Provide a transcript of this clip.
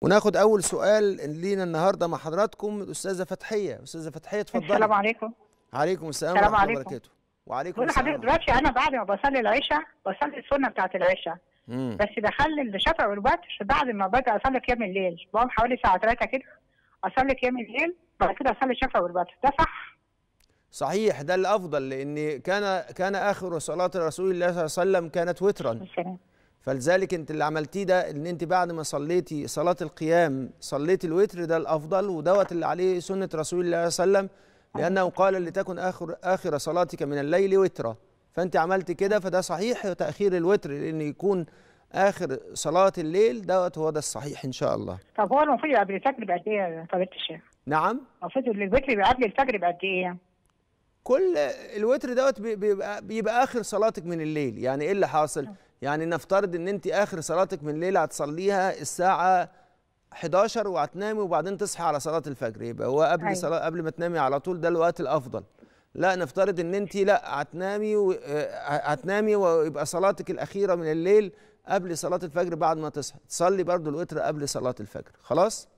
وناخد أول سؤال لينا النهارده مع حضراتكم الأستاذة فتحية. أستاذة فتحية اتفضلي. السلام عليكم. عليكم السلام ورحمة الله. وبركاته. وعليكم السلام لحضرتك دلوقتي أنا بعد ما بصلي العشاء بصلي السنة بتاعت العشاء. مم. بس بخلي الشفع والوتر بعد ما باجي أصلي قيام الليل. بقوم حوالي الساعة 3 كده أصلي قيام الليل بعد كده أصلي الشفع والوتر ده صح؟ صحيح ده الأفضل لأن كان كان آخر صلاة رسول الله صلى الله عليه وسلم كانت وترا. فلذلك انت اللي عملتيه ده ان انت بعد ما صليتي صلاة القيام صليتي الوتر ده الأفضل ودوت اللي عليه سنة رسول الله صلى الله عليه وسلم لأنه قال لتكن آخر آخر صلاتك من الليل وترا. فأنت عملت كده فده صحيح تأخير الوتر لأن يكون آخر صلاة الليل دوت هو ده الصحيح إن شاء الله. طب هو المفروض قبل الفجر بقد إيه يا فضيله الشيخ؟ نعم. المفروض الوتر قبل الفجر بقد إيه؟ كل الوتر دوت بي- بيبقى, بيبقى آخر صلاتك من الليل يعني إيه اللي حاصل؟ يعني نفترض إن أنت آخر صلاتك من الليل هتصليها الساعة 11 وهتنامي وبعدين تصحي على صلاة الفجر. يبقى هو قبل أيوة. صلاة قبل ما تنامي على طول ده الوقت الأفضل. لا نفترض إن أنت لا هتنامي و... آه، هتنامي ويبقى صلاتك الأخيرة من الليل قبل صلاة الفجر بعد ما تصحي. تصلي برضو الوتر قبل صلاة الفجر. خلاص؟